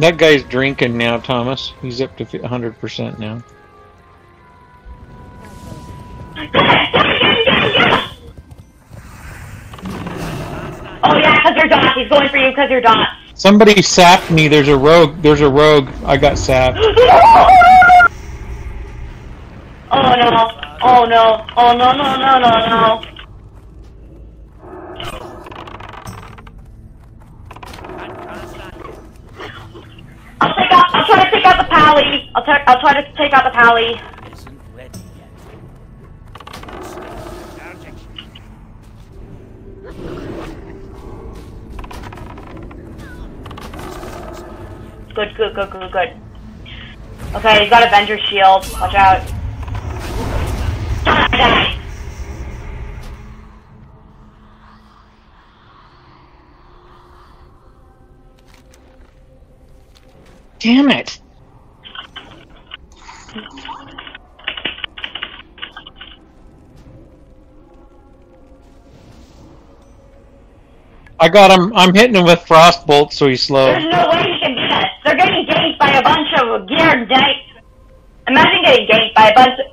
That guy's drinking now, Thomas. He's up to 100% now. Oh yeah, because you're dots. He's going for you because you're dots. Somebody sapped me. There's a rogue. There's a rogue. I got sapped. Oh no! Oh no! Oh no! No! No! No! No! I'll take out. I'll try to take out the pally. I'll try. I'll try to take out the pally. Good. Good. Good. Good. Good. Okay, he's got Avenger shield. Watch out. Die. Damn it! I got him. I'm hitting him with frost frostbolt, so he's slow. There's no way he can beat us. They're getting ganked by a bunch of geared knights. Imagine getting ganked by a bunch of.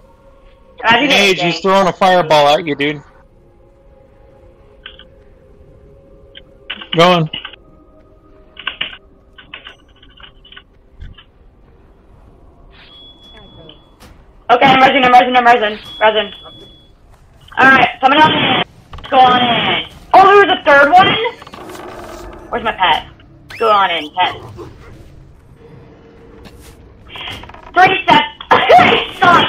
Imagine he's throwing a fireball at you, dude. Going. Okay, I'm ressing, I'm ressing, I'm ressing. Resin. Alright, someone else in. Go on in. Oh, there was a third one? Where's my pet? Go on in, pet. Three steps. Something fun.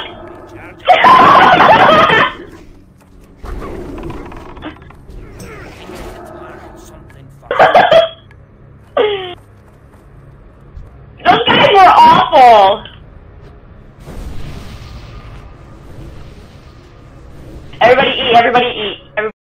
Those guys were awful. Everybody eat, everybody eat. Everybody